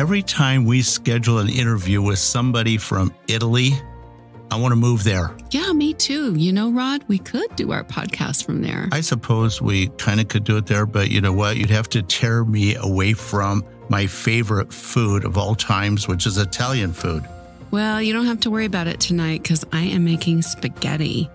every time we schedule an interview with somebody from Italy, I want to move there. Yeah, me too. You know, Rod, we could do our podcast from there. I suppose we kind of could do it there, but you know what? You'd have to tear me away from my favorite food of all times, which is Italian food. Well, you don't have to worry about it tonight because I am making spaghetti.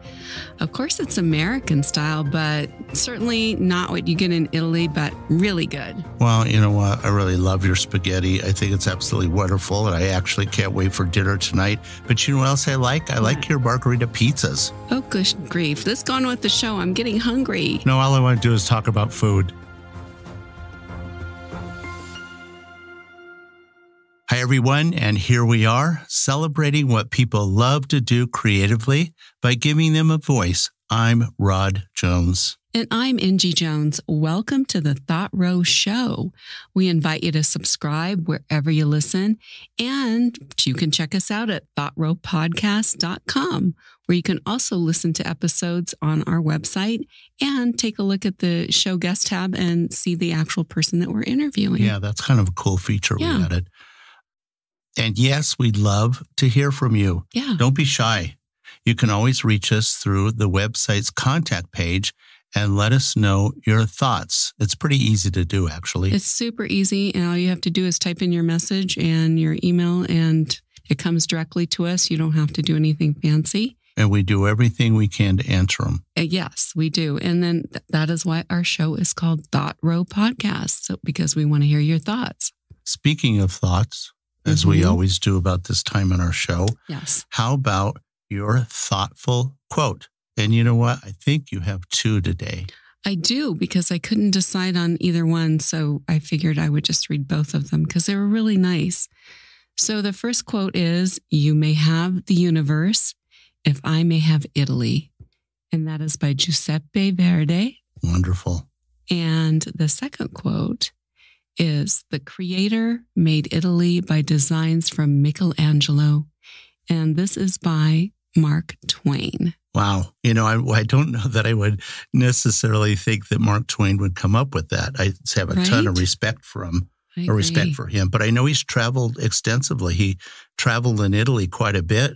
Of course, it's American style, but certainly not what you get in Italy, but really good. Well, you know what? I really love your spaghetti. I think it's absolutely wonderful, and I actually can't wait for dinner tonight. But you know what else I like? I like your margarita pizzas. Oh, gosh grief. This gone with the show. I'm getting hungry. No, all I want to do is talk about food. Everyone, and here we are celebrating what people love to do creatively by giving them a voice. I'm Rod Jones. And I'm Angie Jones. Welcome to the Thought Row Show. We invite you to subscribe wherever you listen, and you can check us out at thoughtrowpodcast.com, where you can also listen to episodes on our website and take a look at the show guest tab and see the actual person that we're interviewing. Yeah, that's kind of a cool feature Yeah. we added. And yes, we'd love to hear from you. Yeah. Don't be shy. You can always reach us through the website's contact page and let us know your thoughts. It's pretty easy to do, actually. It's super easy, and all you have to do is type in your message and your email, and it comes directly to us. You don't have to do anything fancy. and we do everything we can to answer them. Uh, yes, we do. And then th- that is why our show is called Thought Row Podcast, so, because we want to hear your thoughts. Speaking of thoughts, as we Mhm. always do about this time in our show, Yes. how about your thoughtful quote? And you know what? I think you have two today. I do because I couldn't decide on either one. So I figured I would just read both of them because they were really nice. So the first quote is You may have the universe if I may have Italy. And that is by Giuseppe Verdi. Wonderful. And the second quote is The creator made Italy by designs from Michelangelo. And this is by Mark Twain. Wow. You know, I, I don't know that I would necessarily think that Mark Twain would come up with that. I have a ton of respect for him, I or respect for him, but I know he's traveled extensively. He traveled in Italy quite a bit.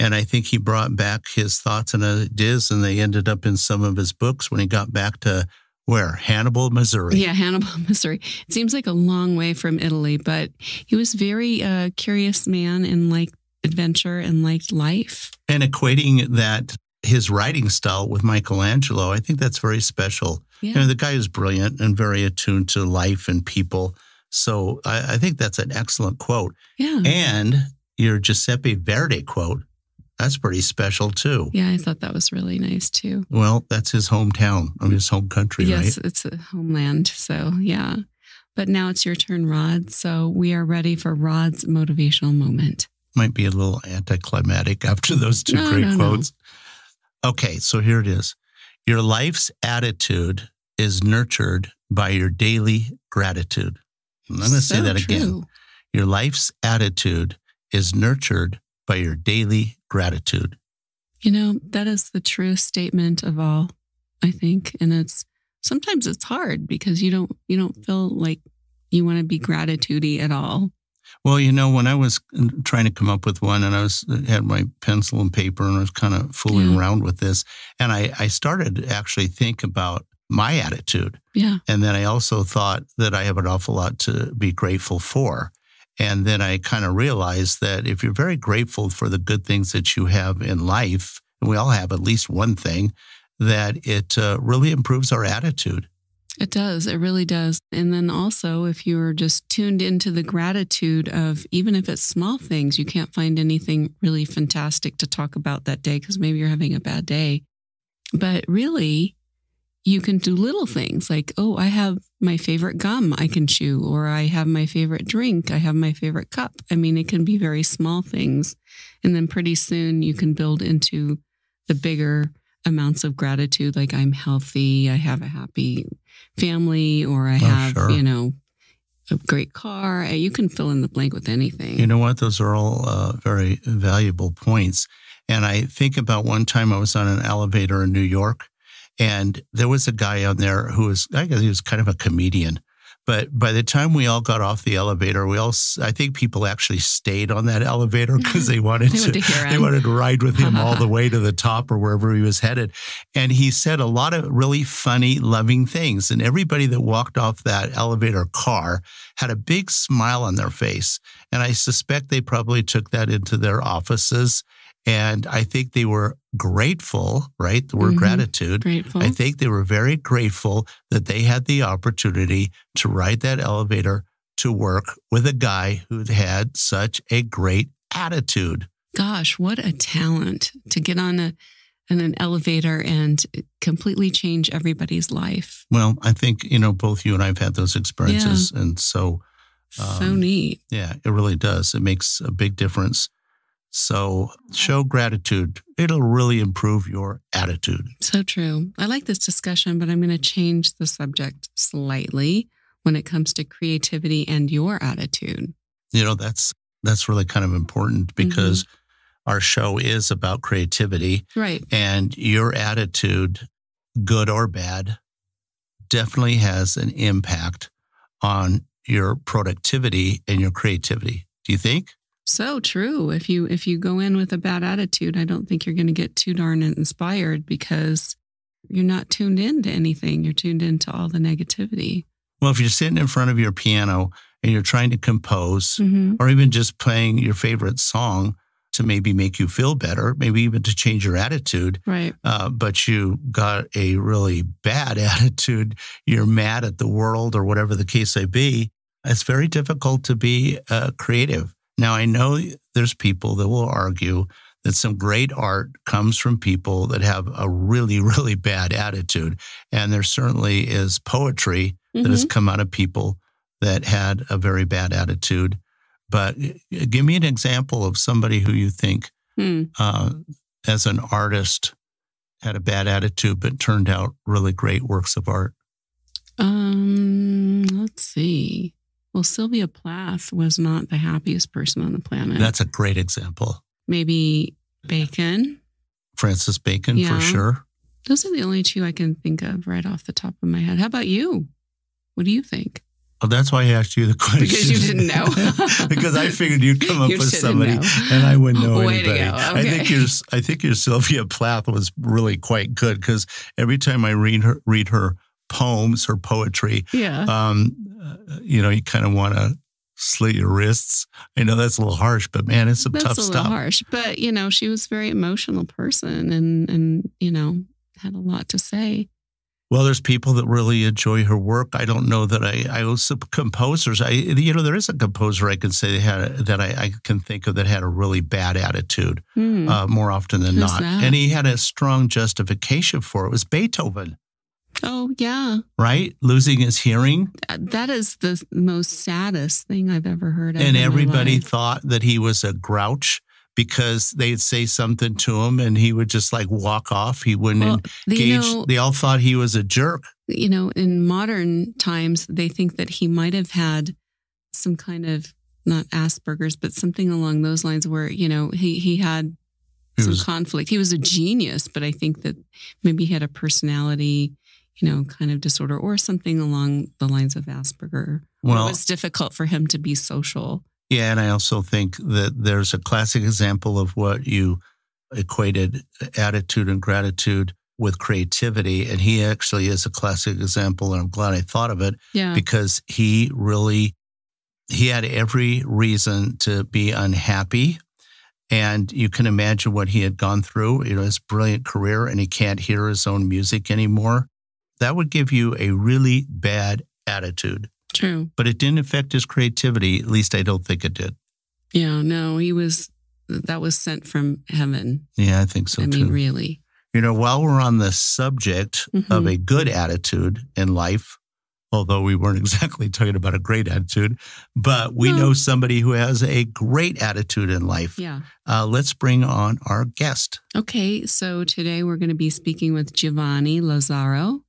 And I think he brought back his thoughts and ideas, and they ended up in some of his books when he got back to where? Hannibal, Missouri. Yeah, Hannibal, Missouri. It seems like a long way from Italy, but he was very uh, curious man and liked adventure and liked life. And equating that his writing style with Michelangelo, I think that's very special. Yeah. You know, the guy is brilliant and very attuned to life and people. So I, I think that's an excellent quote. Yeah. And your Giuseppe Verdi quote, that's pretty special too. yeah, I thought that was really nice too. Well, that's his hometown, of his home country, yes, right? it's a homeland. So, yeah. But now it's your turn, Rod. So we are ready for Rod's motivational moment. Might be a little anticlimactic after those two No, great no, no. quotes. Okay, so here it is. Your life's attitude is nurtured by your daily gratitude. I'm going to say So that again. true. Your life's attitude is nurtured by your daily gratitude. You know, that is the true statement of all, I think. And it's sometimes it's hard because you don't you don't feel like you want to be gratitudey at all. Well, you know, when I was uh, trying to come up with one and I was uh, had my pencil and paper and I was kind of fooling Yeah. around with this and I, I started to actually think about my attitude. Yeah. And then I also thought that I have an awful lot to be grateful for. And then I kind of realized that if you're very grateful for the good things that you have in life, and we all have at least one thing, that it uh, really improves our attitude. It does. It really does. And then also, if you're just tuned into the gratitude of even if it's small things, you can't find anything really fantastic to talk about that day because maybe you're having a bad day. But really, you can do little things like, oh, I have my favorite gum I can chew, or I have my favorite drink, I have my favorite cup. I mean, it can be very small things. And then pretty soon you can build into the bigger amounts of gratitude, like I'm healthy, I have a happy family, or I Oh, have, sure. you know, a great car. Uh, You can fill in the blank with anything. You know what? Those are all uh, very valuable points. And I think about one time I was on an elevator in New York, and there was a guy on there who was, I guess he was kind of a comedian, But by the time we all got off the elevator, we all, I think people actually stayed on that elevator because they wanted They to, to they wanted to ride with him all the way to the top or wherever he was headed. And he said a lot of really funny, loving things. And everybody that walked off that elevator car had a big smile on their face. And I suspect they probably took that into their offices. And I think they were grateful, right? The word Mhm. gratitude. Grateful. I think they were very grateful that they had the opportunity to ride that elevator to work with a guy who had such a great attitude. Gosh, what a talent to get on a on an elevator and completely change everybody's life. Well, I think, you know, both you and I have had those experiences. And so, so Um, neat. yeah, it really does. It makes a big difference. So, show gratitude. It'll really improve your attitude. So true. I like this discussion, but I'm going to change the subject slightly when it comes to creativity and your attitude. You know, that's that's really kind of important mm-hmm. because our show is about creativity. Right. And your attitude, good or bad, definitely has an impact on your productivity and your creativity. Do you think? So true. If you if you go in with a bad attitude, I don't think you're going to get too darn inspired because you're not tuned into anything. You're tuned into all the negativity. Well, if you're sitting in front of your piano and you're trying to compose, Mm-hmm. or even just playing your favorite song to maybe make you feel better, maybe even to change your attitude, Right. uh, but you got a really bad attitude, you're mad at the world or whatever the case may be, it's very difficult to be uh, creative. Now, I know there's people that will argue that some great art comes from people that have a really, really bad attitude. And there certainly is poetry that has Mm-hmm. come out of people that had a very bad attitude. But uh, give me an example of somebody who you think, Hmm. uh, as an artist, had a bad attitude but turned out really great works of art. Um, let's see. Well, Sylvia Plath was not the happiest person on the planet. That's a great example. Maybe Bacon. Francis Bacon, Yeah. for sure. Those are the only two I can think of right off the top of my head. How about you? What do you think? Well, that's why I asked you the question. Because you didn't know. because I figured you'd come up You with somebody, know. and I wouldn't know Way to anybody. go. I think your I think your Sylvia Plath was really quite good because every time I read her read her poems, her poetry, Yeah. um, you know, you kind of want to slit your wrists. I know that's a little harsh, but man, it's some That's tough a little stuff. harsh. But, you know, she was a very emotional person and, and, you know, had a lot to say. Well, there's people that really enjoy her work. I don't know that I, I also composers. I, you know, there is a composer I can say had that I, I can think of that had a really bad attitude Hmm. uh, more often than Who's not, that? and he had a strong justification for it. It was Beethoven, oh, yeah. right? Losing his hearing, uh, That is the most saddest thing I've ever heard of. and everybody thought that he was a grouch because they'd say something to him, and he would just like walk off. He wouldn't Well, you engage. know, they all thought he was a jerk. you know, in modern times, they think that he might have had some kind of not Asperger's, but something along those lines where, you know, he, he had He some was- conflict. He was a genius, but I think that maybe he had a personality, you know, kind of disorder or something along the lines of Asperger. Well, it was difficult for him to be social. Yeah, and I also think that there's a classic example of what you equated attitude and gratitude with creativity. And he actually is a classic example, and I'm glad I thought of it Yeah. because he really he had every reason to be unhappy. And you can imagine what he had gone through, you know, his brilliant career, and he can't hear his own music anymore. That would give you a really bad attitude. True. But it didn't affect his creativity. At least I don't think it did. Yeah. No, he was, that was sent from heaven. Yeah, I think so I too. mean, really. you know, while we're on the subject of Mhm. a good attitude in life, although we weren't exactly talking about a great attitude, but we No. know somebody who has a great attitude in life. Yeah. Uh, let's bring on our guest. Okay, so today we're going to be speaking with Giovanni Lazzaro,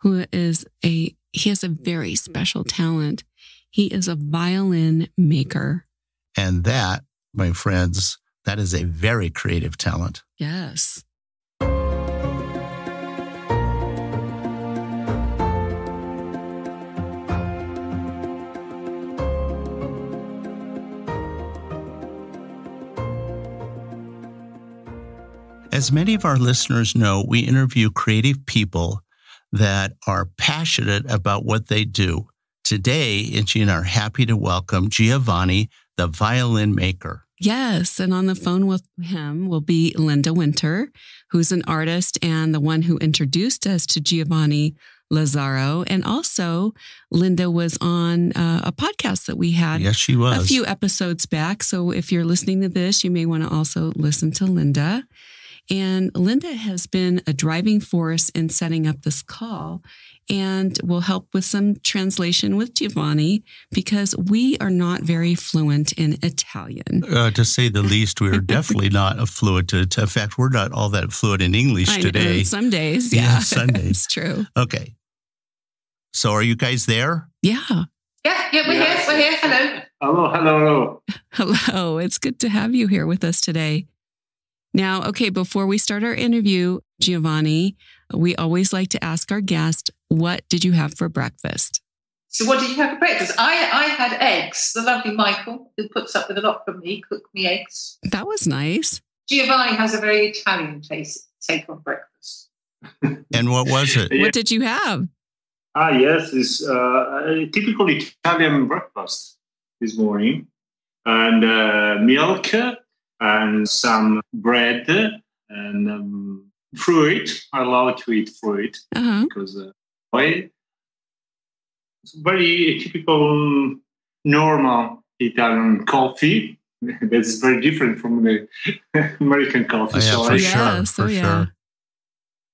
who is a he has a very special talent. He is a violin maker. And that, my friends, that is a very creative talent. Yes. As many of our listeners know, we interview creative people that are passionate about what they do. Today, Angie and are happy to welcome Giovanni, the violin maker. Yes. And on the phone with him will be Linda Winter, who's an artist and the one who introduced us to Giovanni Lazzaro. And also, Linda was on uh, a podcast that we had. Yes, she was. A few episodes back. So if you're listening to this, you may want to also listen to Linda. And Linda has been a driving force in setting up this call and will help with some translation with Giovanni because we are not very fluent in Italian. Uh, to say the least, we are definitely not fluent. In fact, we're not all that fluent in English I today. Know, some days, yeah. yeah some days. it's true. Okay. So are you guys there? Yeah. Yeah, yeah, we're yes. here. We're here. Hello. Hello, hello, hello. Hello. It's good to have you here with us today. Now, okay, before we start our interview, Giovanni, we always like to ask our guest, what did you have for breakfast? So, what did you have for breakfast? I, I had eggs. The lovely Michael, who puts up with a lot from me, cooked me eggs. That was nice. Giovanni has a very Italian taste take on breakfast. and what was it? What did you have? Ah, yes, it's uh, a typical Italian breakfast this morning, and uh, milk and some bread and um, fruit. I love to eat fruit uh-huh. because uh, I, it's very typical, normal Italian coffee. That's very different from the American coffee. Oh, yeah, so for I, sure. Yeah, so for yeah. sure.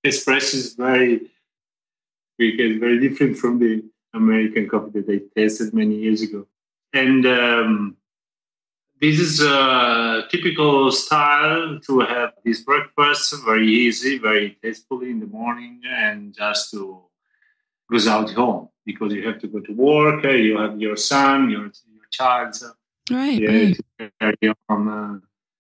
Espresso is very, it's very different from the American coffee that I tasted many years ago. And um, this is a typical style to have this breakfast, very easy, very tastefully in the morning, and just to goes out home because you have to go to work, you have your son, your your child, right? Yeah, right. On, uh,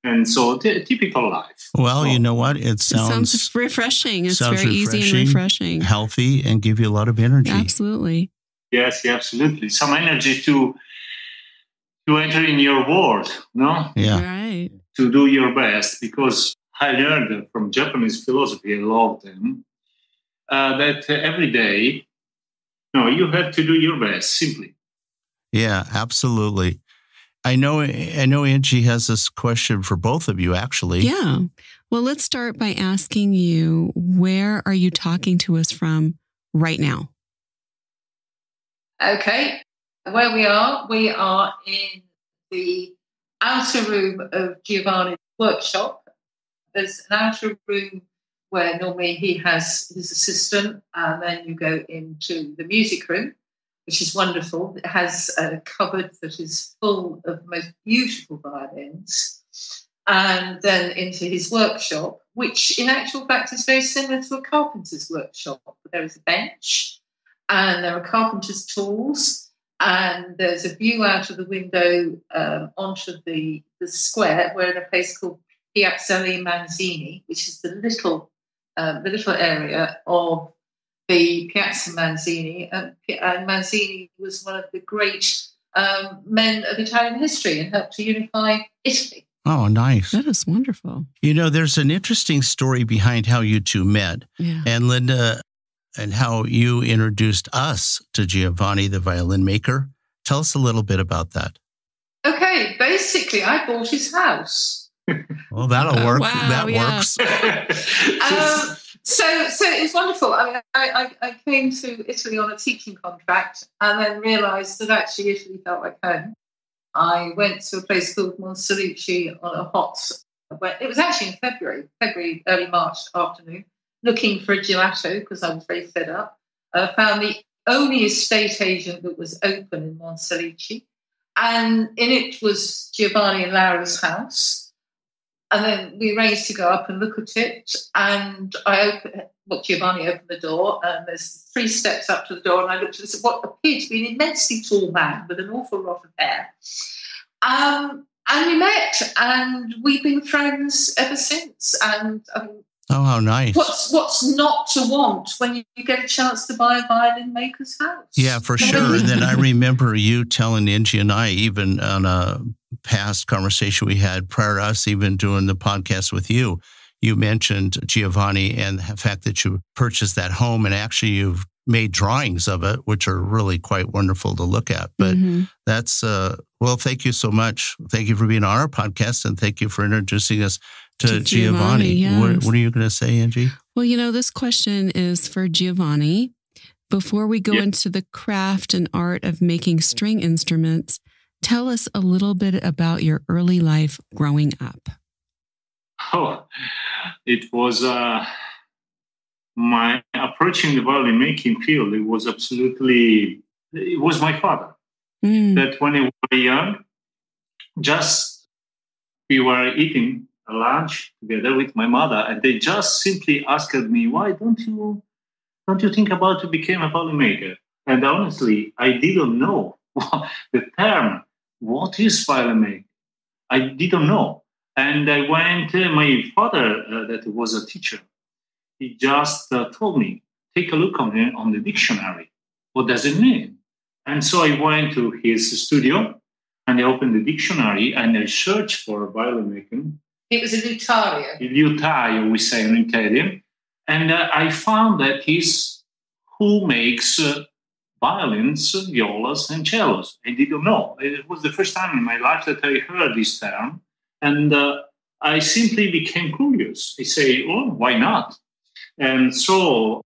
and so t- typical life. Well, so, you know what? It sounds, it sounds refreshing. It's sounds very refreshing, easy and refreshing, healthy, and give you a lot of energy. Absolutely. Yes, absolutely. Some energy to to enter in your world, no? Yeah. Right. To do your best because I learned from Japanese philosophy, I love them, uh, that every day, no, you have to do your best, simply. Yeah, absolutely. I know I know Angie has this question for both of you actually. Yeah. Well, let's start by asking you where are you talking to us from right now? Okay where we are, we are in the outer room of Giovanni's workshop. There's an outer room where normally he has his assistant, and then you go into the music room, which is wonderful. It has a cupboard that is full of most beautiful violins, and then into his workshop, which in actual fact is very similar to a carpenter's workshop. There is a bench, and there are carpenter's tools and there's a view out of the window um, onto the, the square. We're in a place called Piazzale Mazzini, which is the little um, the little area of the Piazza Mazzini. And, and Mazzini was one of the great um, men of Italian history and helped to unify Italy. Oh, nice. That is wonderful. You know, there's an interesting story behind how you two met. Yeah. And Linda, and how you introduced us to Giovanni, the violin maker. Tell us a little bit about that. Okay, basically, I bought his house. well, that'll work. wow, that yeah. works. um, so, so it was wonderful. I, mean, I, I, I came to Italy on a teaching contract, and then realised that actually Italy felt like home. I went to a place called Monselice on a hot. It was actually in February, February, early March afternoon looking for a gelato because I was very fed up. Uh, found the only estate agent that was open in Monselice. And in it was Giovanni and Laura's house. And then we arranged to go up and look at it. And I opened, well, Giovanni opened the door, and there's three steps up to the door. And I looked at this, what appeared to be an immensely tall man with an awful lot of hair. Um, and we met, and we've been friends ever since. And um, Oh, how nice! What's what's not to want when you get a chance to buy a violin maker's house? Yeah, for sure. and then I remember you telling Angie and I, even on a past conversation we had prior to us even doing the podcast with you, you mentioned Giovanni and the fact that you purchased that home and actually you've made drawings of it, which are really quite wonderful to look at. But mm-hmm. that's, uh, well, thank you so much. Thank you for being on our podcast and thank you for introducing us to, to Giovanni. Giovanni yes. what, what, are you going to say, Angie? Well, you know, this question is for Giovanni. Before we go yep. into the craft and art of making string instruments, tell us a little bit about your early life growing up. Oh, it was uh, my approaching the violin making field. It was absolutely, it was my father. Mm. That when I was young, just we were eating a lunch together with my mother, and they just simply asked me, "Why don't you, don't you think about to become a violin maker?" And honestly, I didn't know the term. What is maker? I didn't know. And I went, uh, my father, uh, that was a teacher, he just uh, told me, take a look on the, on the dictionary. What does it mean? And so I went to his studio and I opened the dictionary and I searched for violin making. It was a liutaio. Liutaio, we say in Italian. And uh, I found that he's who makes uh, violins, violas, and cellos. I didn't know. It was the first time in my life that I heard this term. And uh, I simply became curious. I say, oh, why not? And so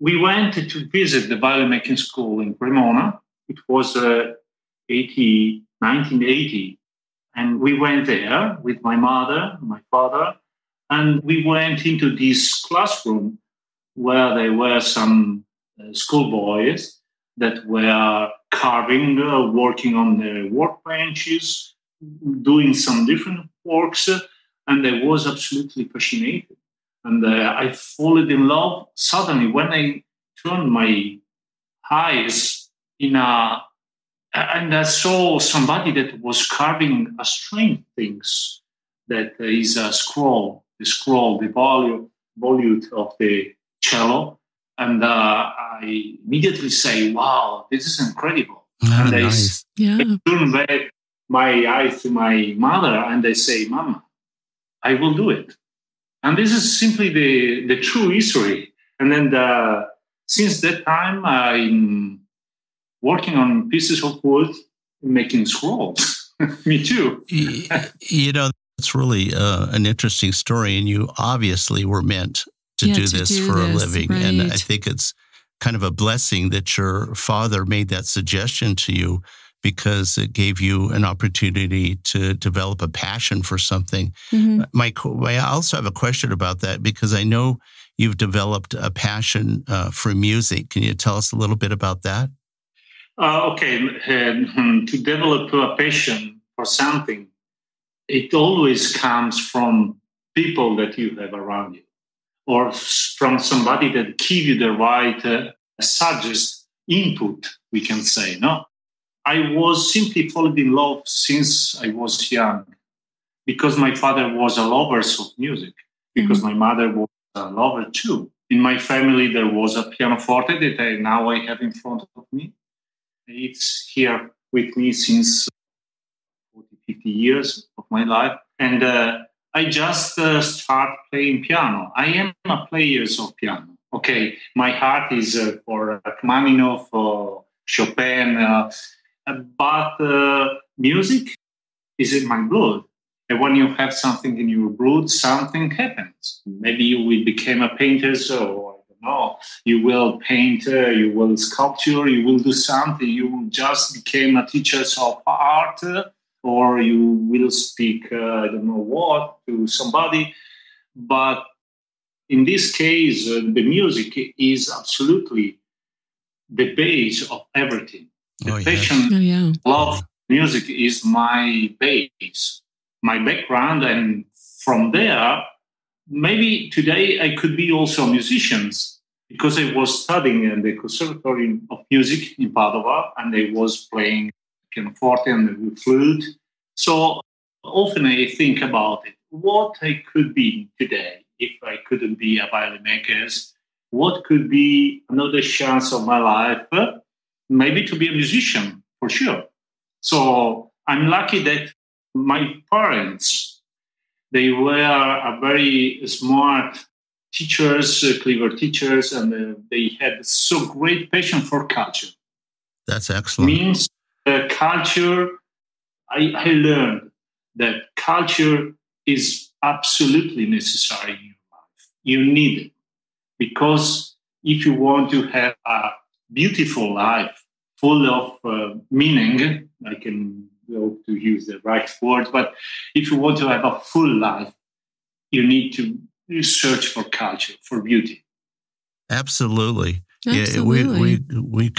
we went to visit the violin making school in Cremona. It was uh, 80, 1980. And we went there with my mother, my father, and we went into this classroom where there were some uh, schoolboys that were carving, uh, working on their workbenches, doing some different works, and I was absolutely fascinated. And uh, I fallen in love suddenly when I turned my eyes in a and I saw somebody that was carving a strange things that is a scroll, the scroll, the volume, volute of the cello. And uh, I immediately say, wow, this is incredible. Oh, and nice. I, yeah. I turn back my eyes to my mother and I say, Mama, I will do it. And this is simply the, the true history. And then the, since that time, I'm working on pieces of wood, making scrolls. Me too. you know, it's really uh, an interesting story. And you obviously were meant to yeah, do to this do for this, a living. Right. And I think it's kind of a blessing that your father made that suggestion to you because it gave you an opportunity to develop a passion for something. Mm-hmm. Uh, Mike, I also have a question about that because I know you've developed a passion uh, for music. Can you tell us a little bit about that? Uh, okay, um, to develop a passion for something, it always comes from people that you have around you or from somebody that give you the right uh, suggest input we can say no I was simply falling in love since I was young because my father was a lover of music, because mm-hmm. my mother was a lover too. In my family, there was a pianoforte that I, now I have in front of me. It's here with me since 40, 50 years of my life. And uh, I just uh, start playing piano. I am a player of piano. Okay, my heart is uh, for Rachmaninoff, for Chopin, uh, but uh, music is in my blood. And when you have something in your blood, something happens. Maybe you will become a painter, so I know. You will paint, uh, you will sculpture, you will do something. You will just became a teacher of art, uh, or you will speak, uh, I don't know what, to somebody. But in this case, uh, the music is absolutely the base of everything the oh, passion, yes. oh, yeah. love music is my base, my background, and from there, maybe today I could be also a musician because I was studying in the Conservatory of Music in Padova and I was playing pianoforte and flute. So often I think about it, what I could be today if I couldn't be a violin maker. What could be another chance of my life maybe to be a musician for sure. So I'm lucky that my parents They were a very smart teachers, uh, clever teachers, and uh, they had so great passion for culture. That's excellent. Means uh, culture. I, I learned that culture is absolutely necessary in your life. You need it because if you want to have a beautiful life full of uh, meaning, I can go to use the right word, but if you want to have a full life, you need to search for culture, for beauty. Absolutely. Absolutely. Yeah, we, we, we,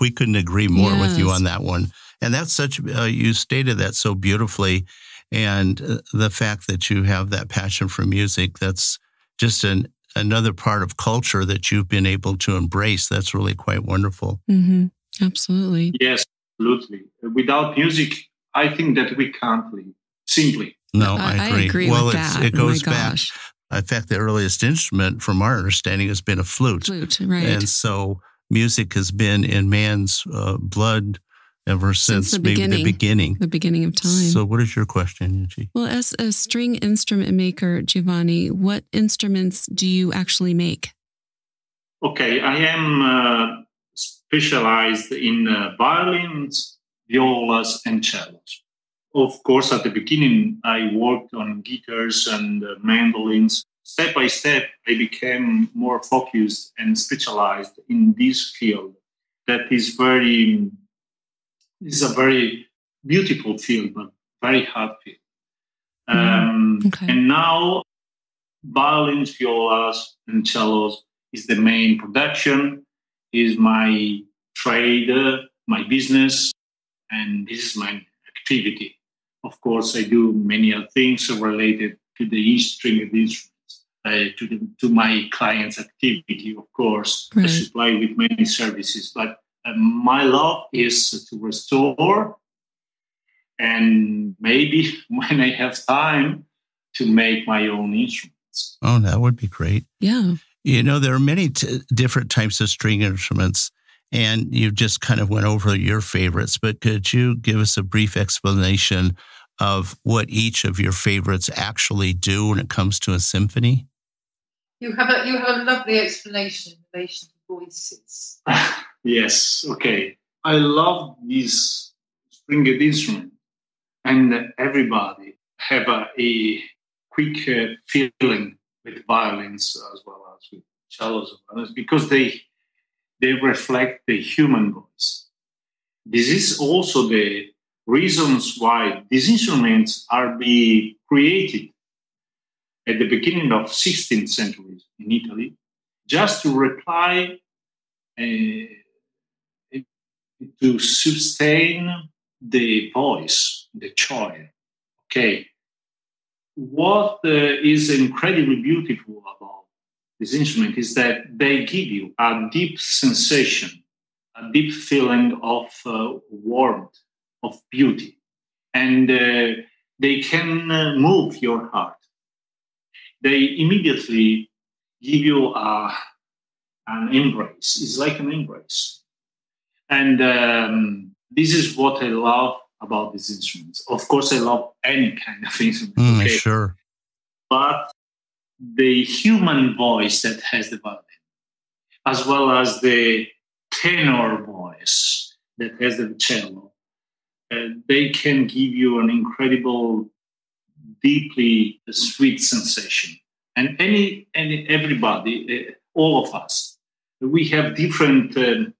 we couldn't agree more yes. with you on that one. And that's such, uh, you stated that so beautifully. And uh, the fact that you have that passion for music, that's just an, another part of culture that you've been able to embrace. That's really quite wonderful. Mm-hmm. Absolutely. Yes, absolutely. Without music, I think that we can't live. Simply. No, I, I agree. I agree well, with that. it goes oh back. In fact, the earliest instrument, from our understanding, has been a flute. Flute, right? And so, music has been in man's uh, blood ever since, since the maybe beginning, the beginning. The beginning of time. So, what is your question, Yuji? Well, as a string instrument maker, Giovanni, what instruments do you actually make? Okay, I am uh, specialized in uh, violins, violas, and cellos. Of course, at the beginning, I worked on guitars and uh, mandolins. Step by step, I became more focused and specialized in this field. That is very, is a very beautiful field, but very hard field. Um, okay. And now, violins, violas, and cellos is the main production. Is my trade, my business, and this is my activity. Of course, I do many other things related to the stringed instruments, uh, to the, to my clients' activity. Of course, right. I supply with many services, but uh, my love is to restore, and maybe when I have time, to make my own instruments. Oh, that would be great. Yeah. You know, there are many t- different types of string instruments and you just kind of went over your favorites, but could you give us a brief explanation of what each of your favorites actually do when it comes to a symphony? You have a you have a lovely explanation in relation to voices. yes, okay. I love this stringed instrument, and everybody have a, a quick uh, feeling with violins as well as with cellos because they they reflect the human voice. This is also the reasons why these instruments are being created at the beginning of 16th century in Italy, just to reply uh, to sustain the voice, the choir. Okay, what uh, is incredibly beautiful about this instrument is that they give you a deep sensation, a deep feeling of uh, warmth, of beauty, and uh, they can uh, move your heart. They immediately give you a, an embrace. It's like an embrace. And um, this is what I love about these instruments. Of course, I love any kind of instrument. Mm, okay? Sure. But the human voice that has the violin, as well as the tenor voice that has the cello. Uh, they can give you an incredible, deeply sweet sensation. And any, any everybody, uh, all of us, we have different uh,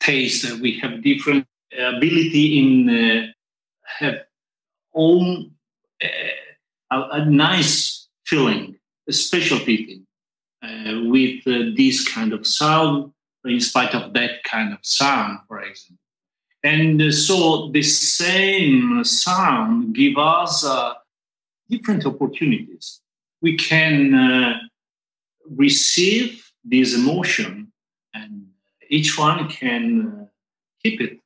taste. We have different ability in uh, have own uh, a, a nice feeling special feeling uh, with uh, this kind of sound, in spite of that kind of sound, for example. And uh, so the same sound give us uh, different opportunities. We can uh, receive this emotion, and each one can uh, keep it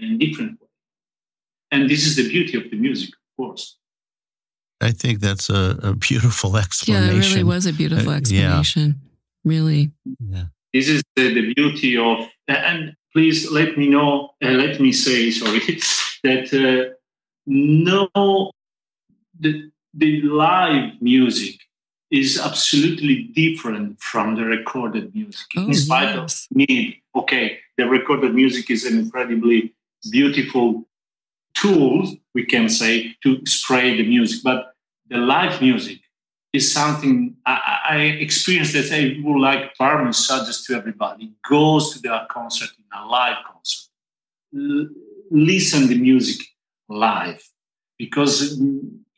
in different way. And this is the beauty of the music, of course. I think that's a, a beautiful explanation. Yeah, it really was a beautiful explanation. Uh, yeah. Really. Yeah. This is the, the, beauty of, and please let me know, uh, let me say, sorry, that uh, no, the, the live music is absolutely different from the recorded music. Oh, in spite yes. of me, okay, the recorded music is an incredibly beautiful tool, we can say, to spray the music. But the live music is something I, I experienced that I would like to suggest to everybody. Goes to the concert in a live concert. L- listen the music live because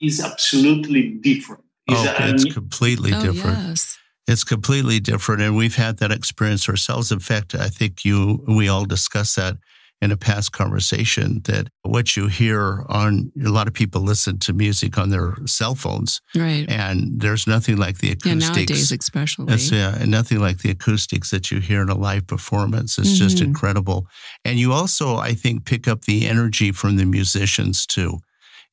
it's absolutely different. It's Oh, a- it's completely Oh, different. yes. It's completely different. And we've had that experience ourselves. In fact, I think you, we all discussed that in a past conversation that what you hear on a lot of people listen to music on their cell phones, Right. and there's nothing like the Yeah, acoustics. nowadays especially. That's yeah, and nothing like the acoustics that you hear in a live performance. It's just Mhm. incredible. And you also, I think, pick up the energy from the musicians too.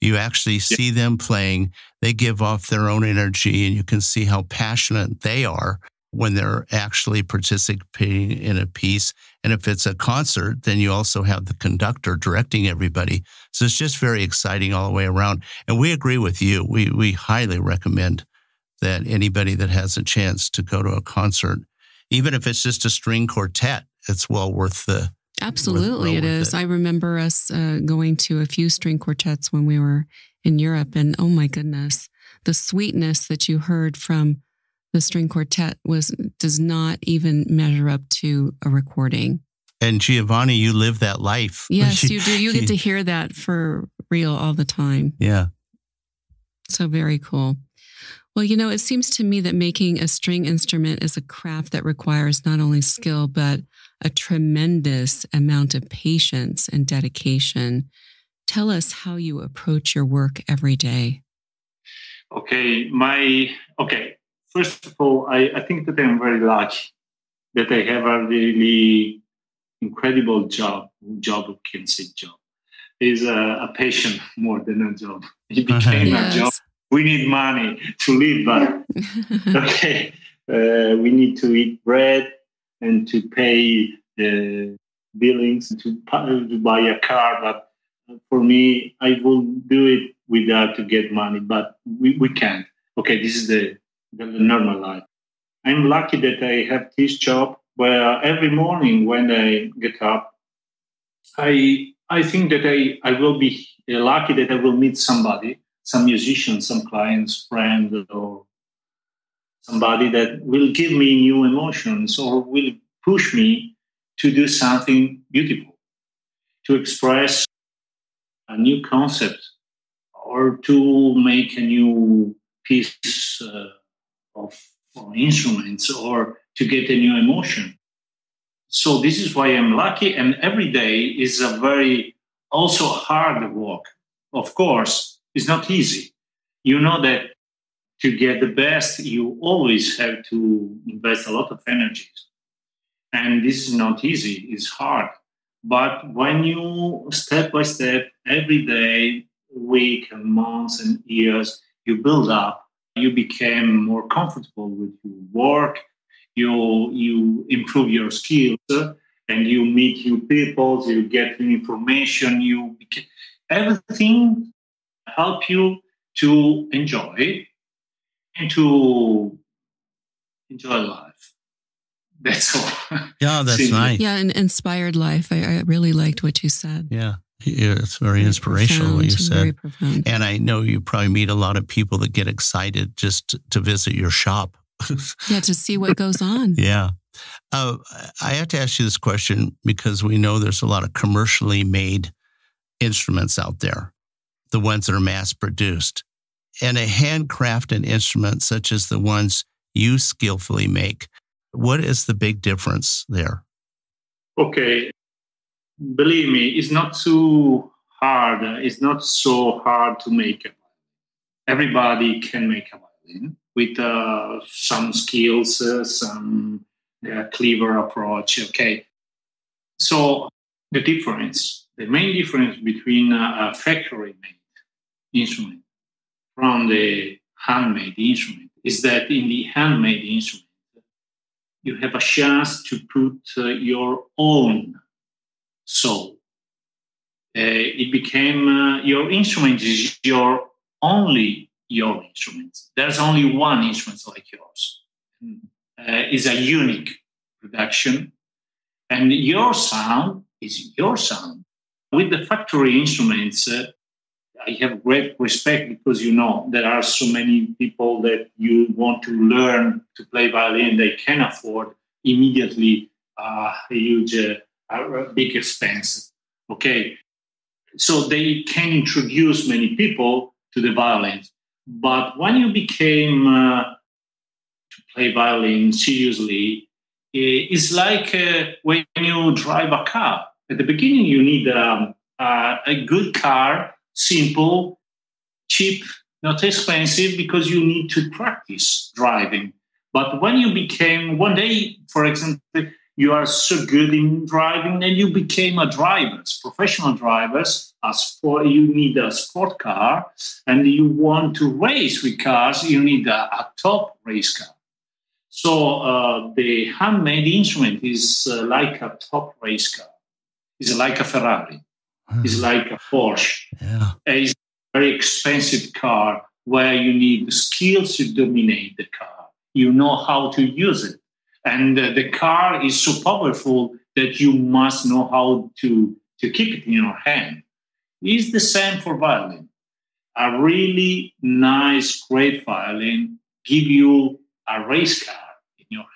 You actually see them playing, they give off their own energy, and you can see how passionate they are when they're actually participating in a piece. And if it's a concert, then you also have the conductor directing everybody. So it's just very exciting all the way around. And we agree with you. We we highly recommend that anybody that has a chance to go to a concert, even if it's just a string quartet, it's well worth the. Absolutely, well it worth is. it. I remember us uh, going to a few string quartets when we were in Europe, and oh my goodness, the sweetness that you heard from the string quartet was does not even measure up to a recording. And Giovanni, you live that life. Yes, you do. You get to hear that for real all the time. Yeah. So very cool. Well, you know, it seems to me that making a string instrument is a craft that requires not only skill, but a tremendous amount of patience and dedication. Tell us how you approach your work every day. Okay, my okay. First of all, I, I think that I'm very lucky that I have a really incredible job. Job, you can say job is a, a passion more than a job. It became a job. We need money to live, but okay, uh, we need to eat bread and to pay the billings to, to buy a car. But for me, I will do it without to get money, but we, we can't. Okay, this is the, the normal life. I'm lucky that I have this job where every morning when I get up, I I think that I, I will be lucky that I will meet somebody, some musician, some clients, friend, or somebody that will give me new emotions or will push me to do something beautiful, to express a new concept or to make a new piece uh, of, instruments or to get a new emotion. So this is why I'm lucky, and every day is a very also hard work. Of course, it's not easy. You know that to get the best, you always have to invest a lot of energies, and this is not easy. It's hard. But when you step by step, every day, week, and months and years, you build up. You became more comfortable with your work you you improve your skills and you meet new people you get new information you beca- everything help you to enjoy and to enjoy life that's all Yeah, that's See, nice. yeah, an inspired life. I, I really liked what you said. Yeah. Yeah, It's very Very inspirational what you said. Very profound. And I know you probably meet a lot of people that get excited just to visit your shop. Yeah, to see what goes on. Yeah. Uh, I have to ask you this question because we know there's a lot of commercially made instruments out there, the ones that are mass produced. And a handcrafted instrument, such as the ones you skillfully make, what is the big difference there? okay believe me it's not too hard it's not so hard to make a violin. Everybody can make a violin with uh, some skills uh, some uh, clever approach okay? So the difference the main difference between a, factory made instrument from the handmade instrument is that in the handmade instrument you have a chance to put uh, your own soul. Uh, it became uh, your instrument is your only your instrument. There's only one instrument like yours. Uh, is a unique production, and your sound is your sound. With the factory instruments, uh, I have great respect because you know there are so many people that you want to learn to play violin. They can afford immediately uh, a huge, uh, a big expense. Okay, so they can introduce many people to the violin. But when you became uh, to play violin seriously, it's like uh, when you drive a car. At the beginning, you need um, uh, a good car simple, cheap, not expensive because you need to practice driving. But when you became one day, for example, you are so good in driving and you became a driver, professional drivers, a sport, you need a sport car and you want to race with cars, you need a, a top race car. So uh, the handmade instrument is uh, like a top race car. It's like a Ferrari. It's hmm. like a Porsche. Yeah. It's a very expensive car where you need the skills to dominate the car. You know how to use it. And uh, the car is so powerful that you must know how to, to keep it in your hand. It's the same for violin. A really nice, great violin give you a race car in your hand.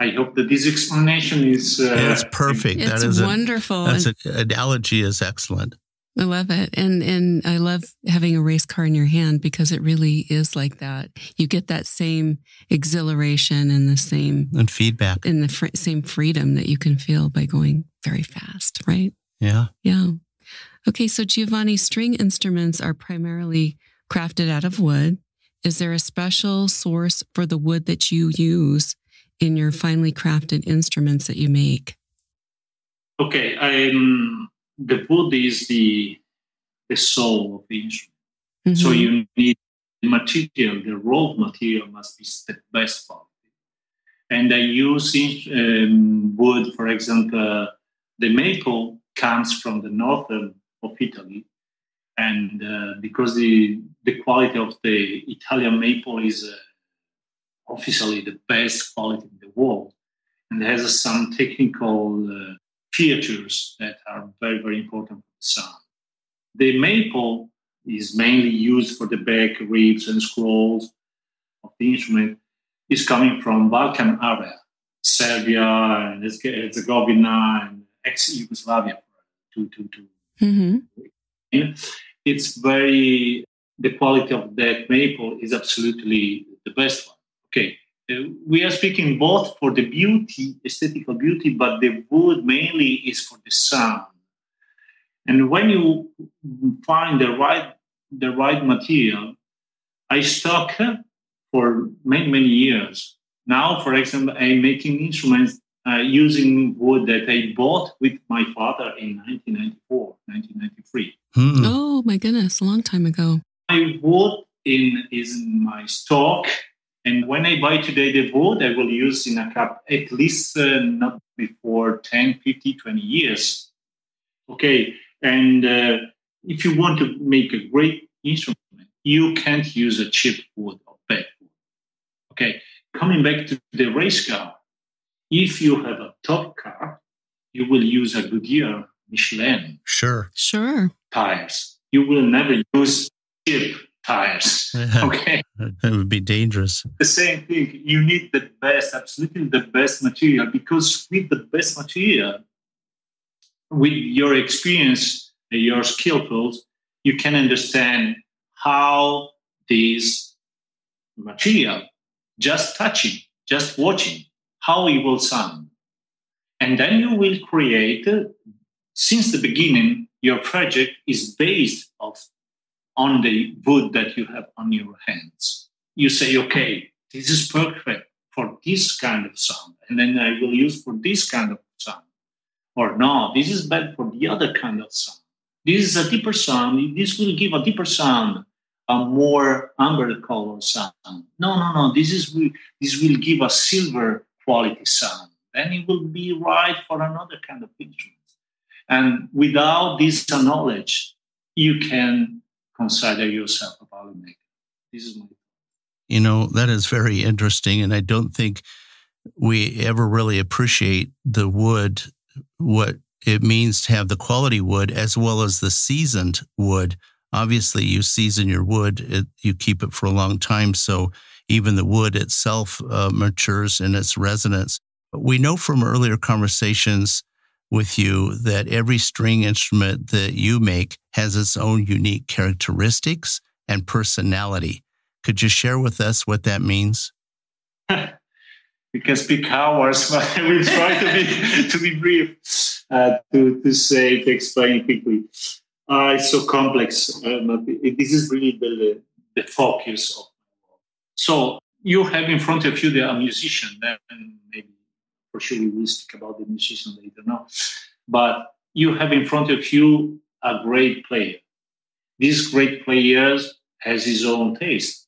I hope that this explanation is. Uh, it's perfect. It's that is wonderful. A, that's a, analogy is excellent. I love it, and and I love having a race car in your hand because it really is like that. You get that same exhilaration and the same and feedback and the fr- same freedom that you can feel by going very fast, right? Yeah, yeah. Okay, so Giovanni, string instruments are primarily crafted out of wood. Is there a special source for the wood that you use in your finely crafted instruments that you make? Okay, um, the wood is the the soul of the instrument. Mm-hmm. So you need the material, the raw material must be the best quality. And I use um, wood, for example, the maple comes from the northern of Italy, and uh, because the the quality of the Italian maple is uh, officially the best quality in the world and has some technical uh, features that are very, very important for the sound. The maple is mainly used for the back ribs and scrolls of the instrument is coming from Balkan area, Serbia and Herzegovina and ex-Yugoslavia to, to, to. Mm-hmm. It's very, the quality of that maple is absolutely the best one okay, we are speaking both for the beauty, aesthetical beauty, but the wood mainly is for the sound. And when you find the right the right material, I stock for many many years. Now, for example, I'm making instruments uh, using wood that I bought with my father in 1994, 1993. Hmm. Oh my goodness, a long time ago. My wood in is in my stock and when I buy today the wood, I will use in a cup at least uh, not before 10, 50, 20 years. Okay. And uh, if you want to make a great instrument, you can't use a cheap wood or bad wood. Okay. Coming back to the race car, if you have a top car, you will use a Goodyear Michelin. Sure. Sure. Tires. You will never use cheap tires. Okay. It would be dangerous. The same thing. You need the best, absolutely the best material because with the best material, with your experience, your skill tools, you can understand how this material, just touching, just watching, how it will sound. And then you will create, since the beginning, your project is based of on the wood that you have on your hands. You say, okay, this is perfect for this kind of sound, and then I will use for this kind of sound. Or no, this is bad for the other kind of sound. This is a deeper sound. This will give a deeper sound, a more amber color sound. No, no, no. This is this will give a silver quality sound. Then it will be right for another kind of instrument. And without this knowledge, you can consider yourself a maker. This is my. You know, that is very interesting. And I don't think we ever really appreciate the wood, what it means to have the quality wood as well as the seasoned wood. Obviously, you season your wood, it, you keep it for a long time. So even the wood itself uh, matures in its resonance. But we know from earlier conversations with you that every string instrument that you make has its own unique characteristics and personality. Could you share with us what that means? we can speak hours, but we will try to be to be brief, uh, to to say to explain quickly. Uh, it's so complex. Uh, this is really the the focus of. So you have in front of you the musician, and maybe for sure we will speak about the musician later. No, but you have in front of you a great player. This great player has his own taste.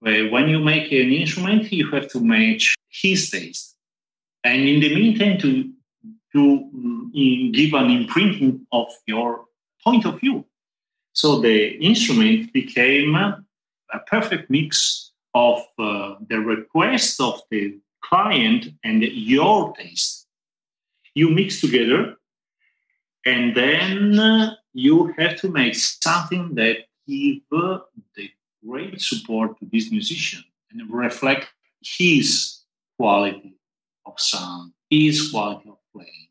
When you make an instrument, you have to match his taste. And in the meantime, to, to mm, give an imprinting of your point of view. So the instrument became a perfect mix of uh, the request of the client and your taste. You mix together, and then you have to make something that give the great support to this musician and reflect his quality of sound, his quality of playing.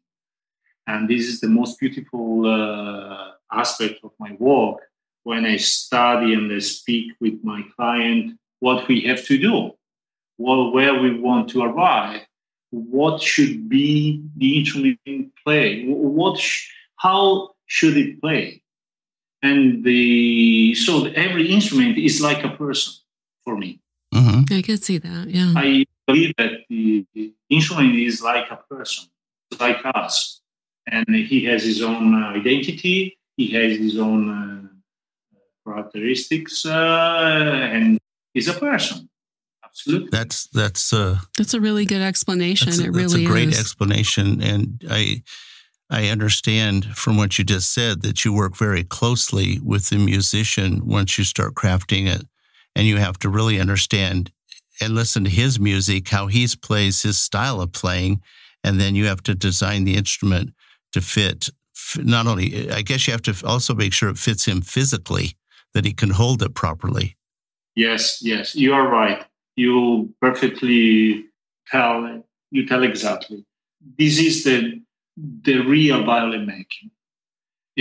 And this is the most beautiful uh, aspect of my work when I study and I speak with my client what we have to do, well, where we want to arrive, what should be the instrument play, what sh- how should it play, and the so every instrument is like a person for me. Mm-hmm. I could see that. Yeah, I believe that the instrument is like a person, like us, and he has his own uh, identity. He has his own uh, characteristics, uh, and he's a person. Absolutely. That's that's uh, that's a really good explanation. That's a, it really that's a great is. explanation, and I I understand from what you just said that you work very closely with the musician once you start crafting it. And you have to really understand and listen to his music, how he plays his style of playing. And then you have to design the instrument to fit not only, I guess you have to also make sure it fits him physically, that he can hold it properly. Yes, yes, you are right. You perfectly tell, you tell exactly. This is the the real violin making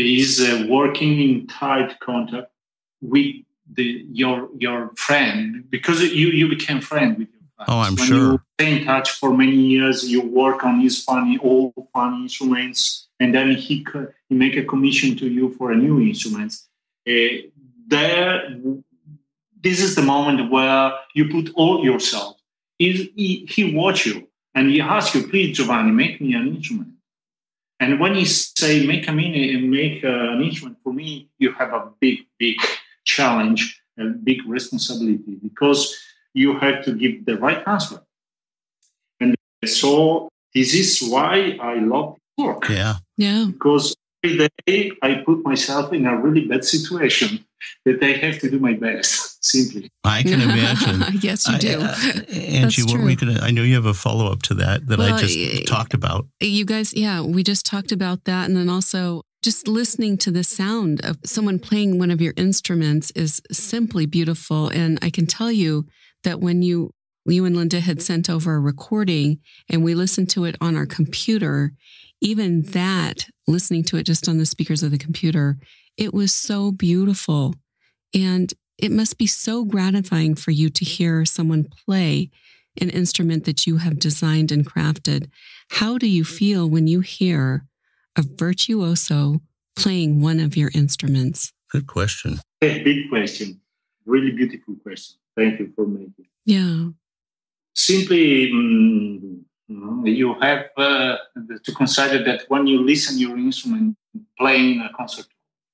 is uh, working in tight contact with the your your friend because you you became friend with your friend. Oh, I'm when sure. you stay in touch for many years, you work on his funny old funny instruments, and then he he make a commission to you for a new instrument. Uh, there, this is the moment where you put all yourself. He, he, he watch you and he asks you, please, Giovanni, make me an instrument and when you say make a mini and make an instrument, for me, you have a big, big challenge, a big responsibility because you have to give the right answer. And so this is why I love work. Yeah. Yeah. Because every day I put myself in a really bad situation that I have to do my best, simply. I can imagine. yes, you do. uh, Angie, what were you going to? I know you have a follow up to that that well, I just talked about. You guys, yeah, we just talked about that. And then also, just listening to the sound of someone playing one of your instruments is simply beautiful. And I can tell you that when you you and Linda had sent over a recording and we listened to it on our computer, even that, listening to it just on the speakers of the computer, it was so beautiful. And it must be so gratifying for you to hear someone play an instrument that you have designed and crafted. How do you feel when you hear a virtuoso playing one of your instruments? Good question. Big question. Really beautiful question. Thank you for making. Yeah. Simply, um, you have uh, to consider that when you listen your instrument playing a concert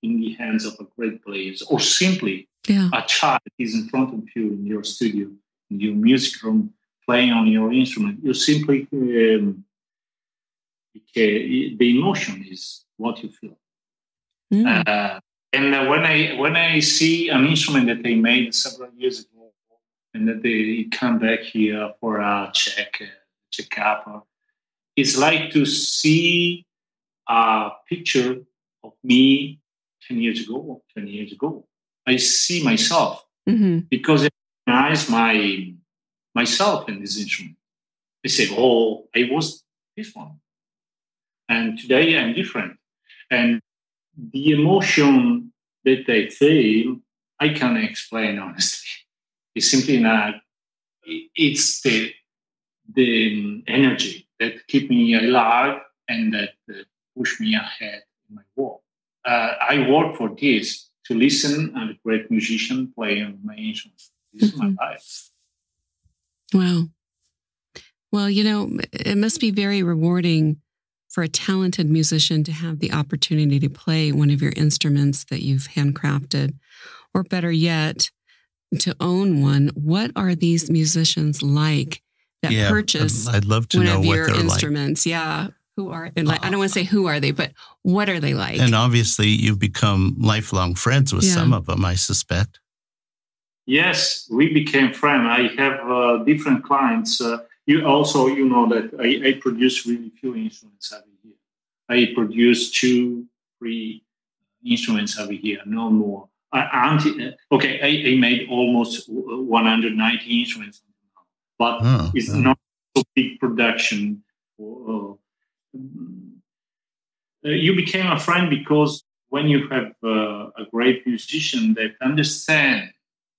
in the hands of a great player, or simply yeah. a child is in front of you in your studio, in your music room, playing on your instrument, you simply um, the emotion is what you feel. Mm. Uh, And uh, when I when I see an instrument that they made several years ago, and that they come back here for a check it's like to see a picture of me 10 years ago, 20 years ago. I see myself mm-hmm. because I recognize my myself in this instrument. I say, oh, I was this one. And today I'm different. And the emotion that I feel, I can't explain honestly. It's simply not, it's the, the energy that keep me alive and that uh, push me ahead in my work. Uh, I work for this to listen and a great musician play on my instrument. This mm-hmm. is my life. Wow. Well, you know, it must be very rewarding for a talented musician to have the opportunity to play one of your instruments that you've handcrafted, or better yet, to own one. What are these musicians like that yeah, purchase I'd love to one know of what your instruments? Like. Yeah. Who are and like, I don't want to say who are they, but what are they like? And obviously, you've become lifelong friends with yeah. some of them, I suspect. Yes, we became friends. I have uh, different clients. Uh, you also, you know that I, I, produce really few instruments every year. I produce two, three instruments every year, no more. I, okay, I, I, made almost 190 instruments, but oh, it's oh. not a big production. Uh, you became a friend because when you have uh, a great musician that understand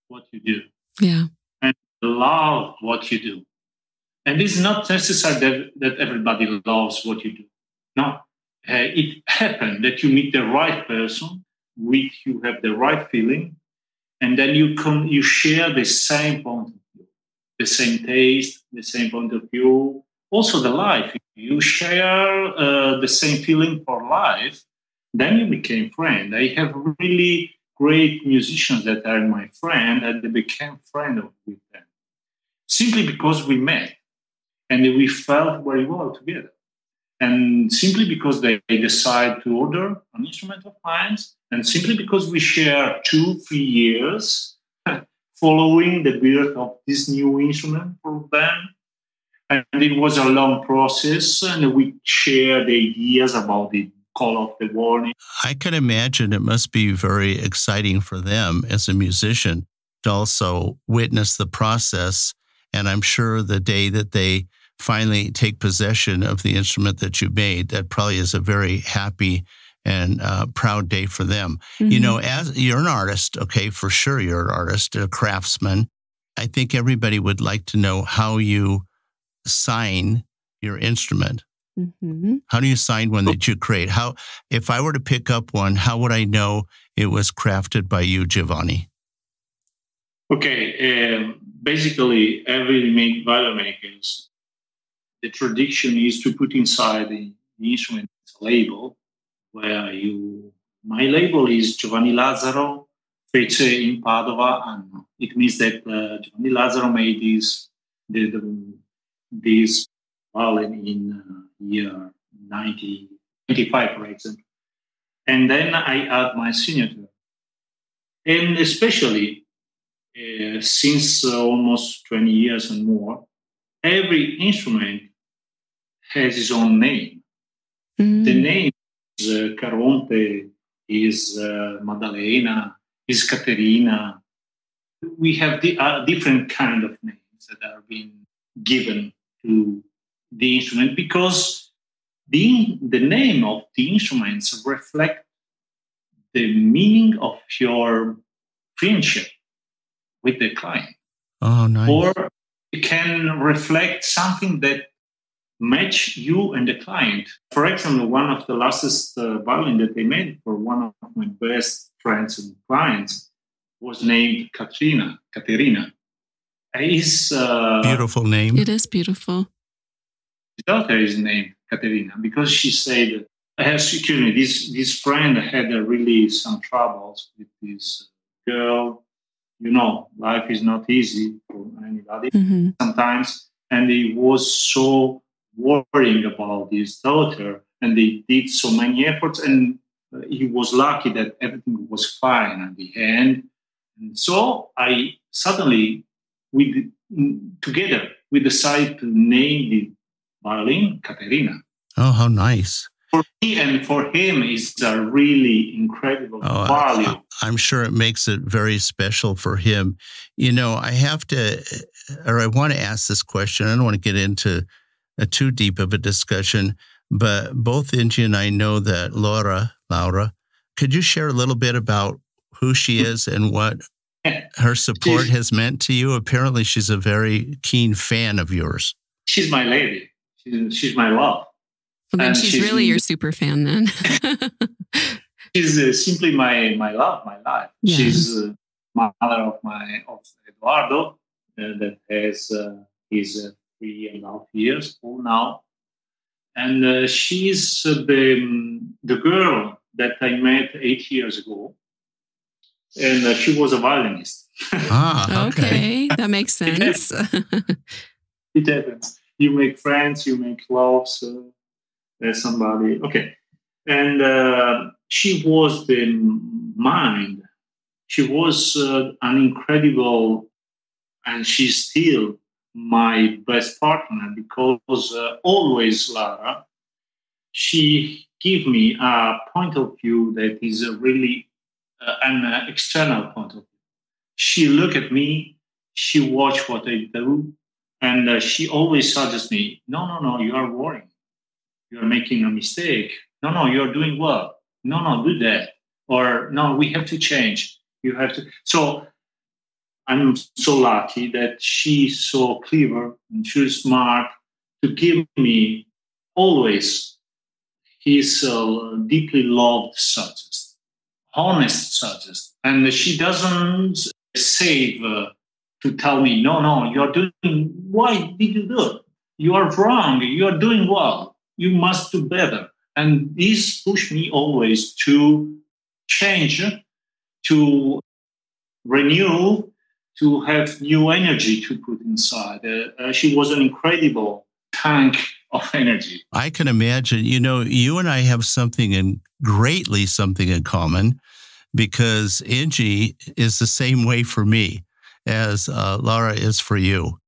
what you do, yeah, and love what you do, and it's not necessary that, that everybody loves what you do. No, uh, it happened that you meet the right person, with you have the right feeling, and then you come, you share the same point of view, the same taste, the same point of view, also the life. You share uh, the same feeling for life, then you became friend. I have really great musicians that are my friend, and they became friend with them simply because we met and we felt very well together. And simply because they, they decide to order an instrument of mine, and simply because we share two, three years following the birth of this new instrument for them. And it was a long process, and we shared ideas about the call of the warning. I can imagine it must be very exciting for them as a musician to also witness the process. And I'm sure the day that they finally take possession of the instrument that you made, that probably is a very happy and uh, proud day for them. Mm-hmm. You know, as you're an artist, okay, for sure you're an artist, a craftsman. I think everybody would like to know how you sign your instrument. Mm-hmm. How do you sign one that you create? How, if I were to pick up one, how would I know it was crafted by you, Giovanni? Okay, um, basically, every make violin makers the tradition is to put inside the, the instrument label where you my label is Giovanni Lazzaro fece in Padova anno. It means that uh, Giovanni Lazzaro made this the, the, this violin in uh, year 1995, for example. And then I add my signature. And especially uh, since uh, almost 20 years and more, every instrument has its own name. Mm-hmm. The name is uh, Caronte, is uh, Maddalena, is Caterina. We have the, uh, different kind of names that are being given to the instrument because the, the name of the instruments reflect the meaning of your friendship with the client. Oh, nice. Or it can reflect something that match you and the client. For example, one of the last uh, violin that they made for one of my best friends and clients was named Katrina, Katerina. Is uh, beautiful name. It is beautiful. His daughter is named Katerina because she said, excuse me, this this friend had uh, really some troubles with this girl. You know, life is not easy for anybody mm-hmm. sometimes, and he was so worrying about his daughter, and they did so many efforts. And uh, he was lucky that everything was fine at the end. And so I suddenly, we together, we decided to name the violin Katerina. Oh, how nice! For me and for him, it's a really incredible oh, value. I, I'm sure it makes it very special for him. You know, I have to, or I want to ask this question. I don't want to get into a too deep of a discussion, but both Angie and I know that Laura, Laura, could you share a little bit about who she is and what her support has meant to you? Apparently, she's a very keen fan of yours. She's my lady. She's, she's my love. Well, then she's, she's, really your super fan. Then she's uh, simply my my love, my life. Yes. She's uh, mother of my of Eduardo uh, that has uh, is uh, three and a half years old now, and uh, she's the the girl that I met eight years ago and uh, she was a violinist. ah, okay. okay. that makes sense. it, happens. You make friends, you make loves. Uh, there's somebody. Okay, and uh, she was the mind. She was uh, an incredible, and she's still my best partner because uh, always Lara, she give me a point of view that is a really uh, an uh, external point of view. She look at me, she watch what I do, and uh, she always suggests me, no, no, no, you are worrying. You are making a mistake. No, no, you are doing well. No, no, do that. Or no, we have to change. You have to. So I'm so lucky that she's so clever and she's smart to give me always his uh, deeply loved subjects honest suggest. And she doesn't save uh, to tell me, no, no, you're doing, why did you do it? You are wrong. You are doing well. You must do better. And this pushed me always to change, to renew, to have new energy to put inside. Uh, uh, she was an incredible tank of energy. I can imagine. You know, you and I have something in greatly something in common because Angie is the same way for me as uh, Laura is for you.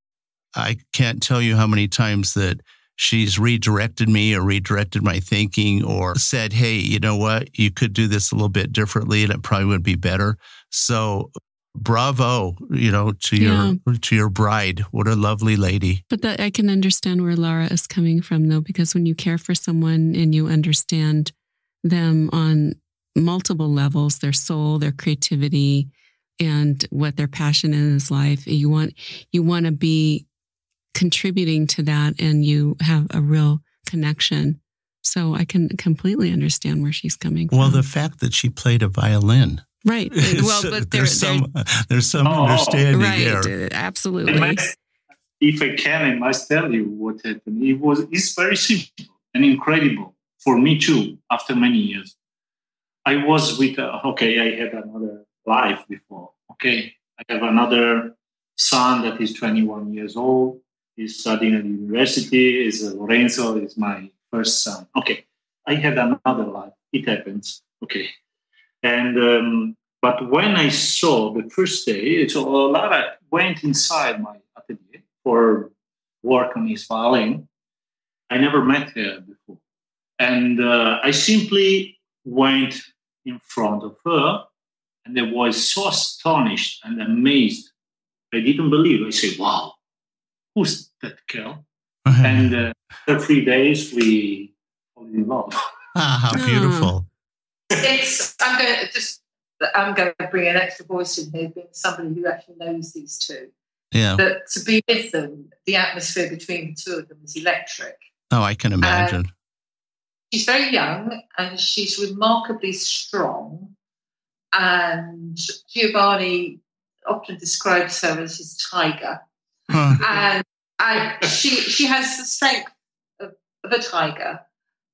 I can't tell you how many times that she's redirected me or redirected my thinking or said, hey, you know what? You could do this a little bit differently and it probably would be better. So bravo, you know, to yeah. your to your bride. What a lovely lady. But that I can understand where Laura is coming from though, because when you care for someone and you understand them on multiple levels, their soul, their creativity, and what their passion is in life, you want you want to be contributing to that and you have a real connection. So I can completely understand where she's coming from. Well, the fact that she played a violin Right. Well, but there's some there's some oh, understanding right, there. Absolutely. Must, if I can, I must tell you what happened. It was it's very simple and incredible for me too. After many years, I was with uh, okay. I had another life before. Okay, I have another son that is 21 years old. He's studying at university. Is uh, Lorenzo is my first son. Okay, I had another life. It happens. Okay, and um, but when I saw the first day, so Lara went inside my atelier for work on his violin. I never met her before, and uh, I simply went in front of her, and I was so astonished and amazed. I didn't believe. I said, "Wow, who's that girl?" and uh, after three days, we fell in love. Ah, how beautiful! it's I'm going to just I'm going to bring an extra voice in here, being somebody who actually knows these two. Yeah. But to be with them, the atmosphere between the two of them is electric. Oh, I can imagine. And she's very young and she's remarkably strong. And Giovanni often describes her as his tiger. Huh. And, and she she has the strength of, of a tiger.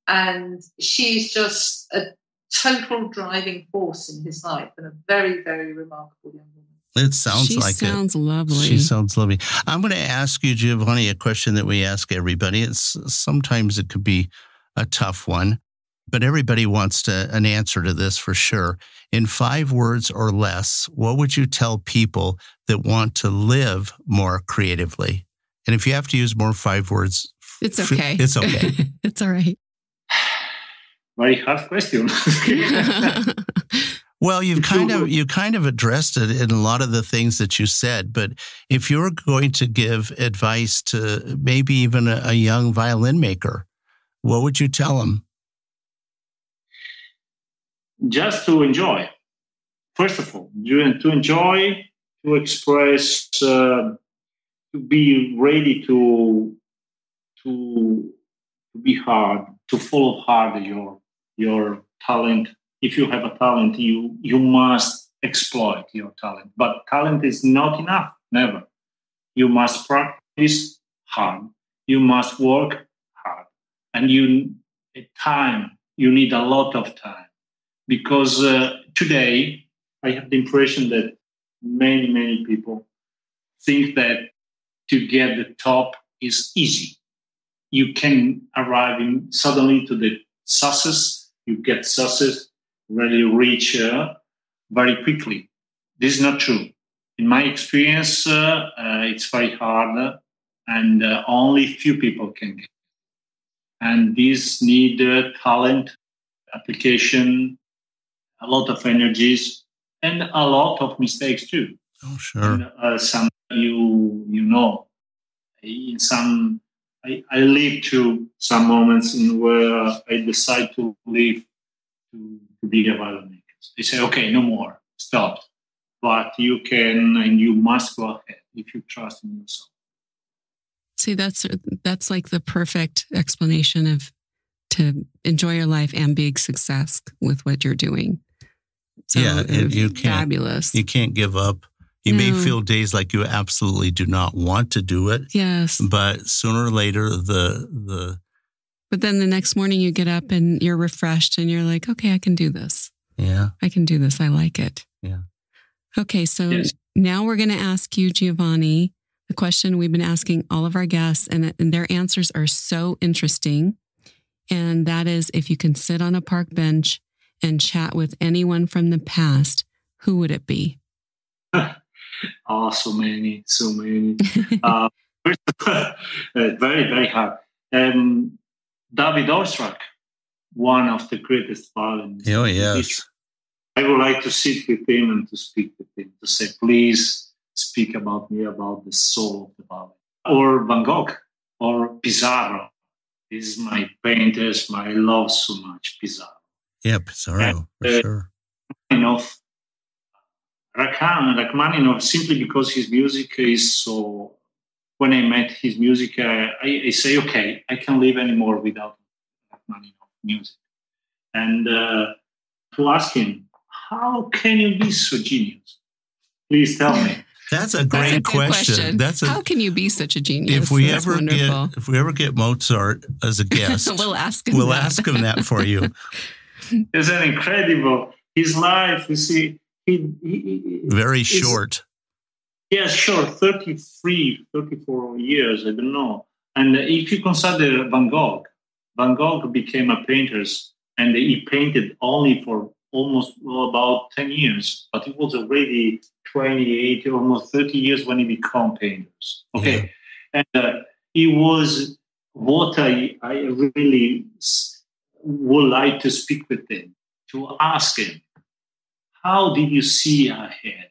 And she's just a total driving force in his life and a very, very remarkable young woman. It sounds she like sounds it. lovely. She sounds lovely. I'm going to ask you, Giovanni, a question that we ask everybody. It's sometimes it could be a tough one. but everybody wants to, an answer to this for sure. In five words or less, what would you tell people that want to live more creatively? And if you have to use more five words, it's okay. It's okay. it's all right. Very hard question. well, you've kind of you kind of addressed it in a lot of the things that you said, but if you're going to give advice to maybe even a, a young violin maker, what would you tell them? Just to enjoy. First of all, to enjoy, to express, uh, to be ready to to to be hard, to follow hard your your talent. If you have a talent, you you must exploit your talent. But talent is not enough. Never. You must practice hard. You must work hard, and you time. You need a lot of time because uh, today I have the impression that many many people think that to get the top is easy. You can arrive in suddenly to the success. You get success, really reach uh, very quickly. This is not true. In my experience, uh, uh, it's very hard, and uh, only few people can get. And these need uh, talent, application, a lot of energies, and a lot of mistakes too. Oh, sure. And, some you you know, in some I, I live to some moments in where I decide to leave to, to be a violin They say, okay, no more, stop. But you can and you must go ahead if you trust in yourself. See, that's that's like the perfect explanation of to enjoy your life and be a success with what you're doing. So yeah, it, you can't, fabulous. You can't give up. You no. may hmm. feel days like you absolutely do not want to do it. Yes. But sooner or later, the the. But then the next morning you get up and you're refreshed and you're like, okay, I can do this. Yeah. I can do this. I like it. Yeah. Okay, so yes. now we're going to ask you, Giovanni, the question we've been asking all of our guests, and, and their answers are so interesting. And that is if you can sit on a park bench and chat with anyone from the past, who would it be? oh, so many, so many. uh, very, very hard. Um, David Oistrakh, one of the greatest violinists. Oh, yes. I would like to sit with him and to speak with him, to say, please speak about me, about the soul of the violin. Or Van Gogh, or Pissarro. This is my painters, my love so much, Pissarro. Yeah, Pissarro, and, for uh, sure. Enough Rakhan, Rachmaninoff, simply because his music is so. When I met his music, uh, I, I, say, okay, I can't live anymore without Rachmaninoff music. And uh, to ask him, how can you be so genius? Please tell me. That's a great That's a question. question. That's a, how can you be such a genius? If we That's ever wonderful. get if we ever get Mozart as a guest, we'll ask him. We'll that. ask him that for you. It's an incredible. His life, you see, he, he very short. Yes, sure, 33, 34 years, I don't know. And if you consider Van Gogh, Van Gogh became a painter and he painted only for almost well, about 10 years, but it was already 28, almost 30 years when he became painters. Okay. Yeah. And uh, he was what I, I really would like to speak with him, to ask him, how did you see ahead?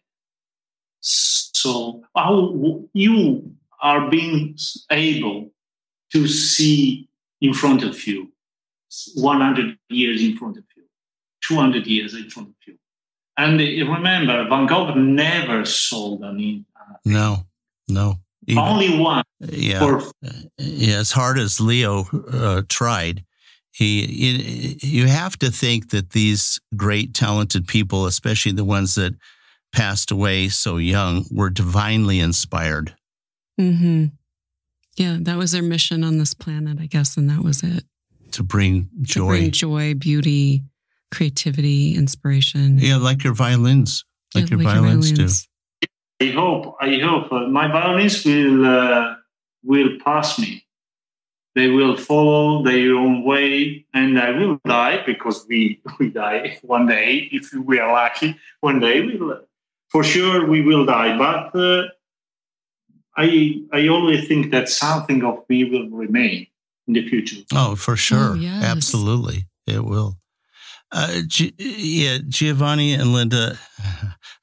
So how you are being able to see in front of you, 100 years in front of you, 200 years in front of you. And remember, Van Gogh never sold any. Uh, no, no. Even, Only one. Yeah. For, yeah. As hard as Theo uh, tried, he you have to think that these great talented people especially the ones that passed away so young were divinely inspired. Mm-hmm. yeah that was their mission on this planet i guess and that was it. To bring joy. to bring joy beauty creativity inspiration. Yeah like your violins. Like, yeah, your, like violins your violins. Do i hope i hope uh, my violins will uh, will pass me they will follow their own way, and I will die because we we die one day if we are lucky. One day we will, for sure we will die. But uh, I I always think that something of me will remain in the future. Oh, for sure, Oh, yes. absolutely, it will. Uh, G- yeah, Giovanni and Linda,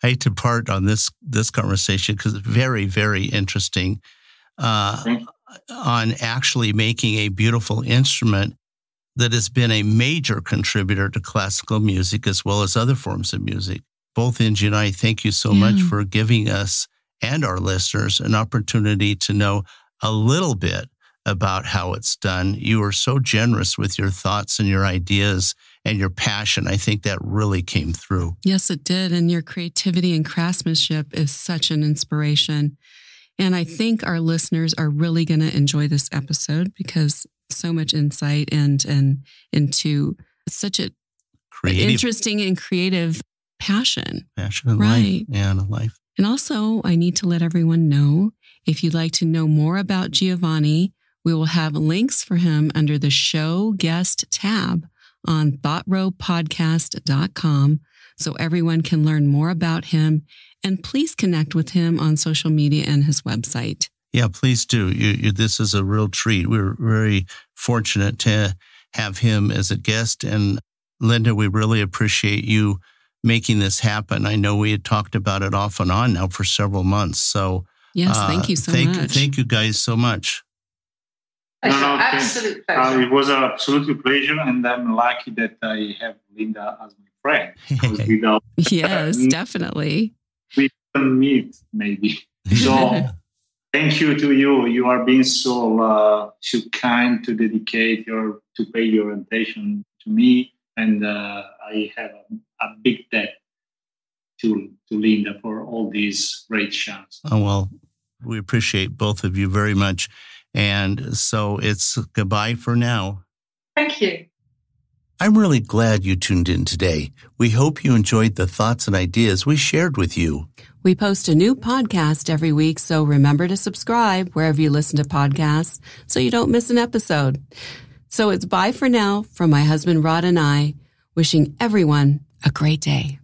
I hate to part on this this conversation because it's very, very interesting. Uh, Thank on actually making a beautiful instrument that has been a major contributor to classical music as well as other forms of music. Both Angie and I thank you so much for giving us and our listeners an opportunity to know a little bit about how it's done. You are so generous with your thoughts and your ideas and your passion. I think that really came through. Yes, it did. And your creativity and craftsmanship is such an inspiration. And I think our listeners are really going to enjoy this episode because so much insight and and into such a Creative interesting and creative passion. passion in Right. life. Yeah, in life. And also, I need to let everyone know if you'd like to know more about Giovanni, we will have links for him under the show guest tab on thoughtrowpodcast.com so everyone can learn more about him. And please connect with him on social media and his website. Yeah, please do. You, you, this is a real treat. We're very fortunate to have him as a guest. And Linda, we really appreciate you making this happen. I know we had talked about it off and on now for several months. So Yes, uh, thank you so thank, much. Thank you guys so much. No, no, thank- Absolute Uh, pleasure. it was an absolute pleasure, and I'm lucky that I have Linda as my friend. Because without Yes, definitely. even meet, maybe. So thank you to you. You are being so uh, so kind to dedicate your to pay your attention to me, and uh, I have a, a big debt to to Linda for all these great shots. Oh, well, we appreciate both of you very much. And so it's goodbye for now. Thank you. I'm really glad you tuned in today. We hope you enjoyed the thoughts and ideas we shared with you. We post a new podcast every week, so remember to subscribe wherever you listen to podcasts so you don't miss an episode. So it's bye for now from my husband Rod and I, wishing everyone a great day.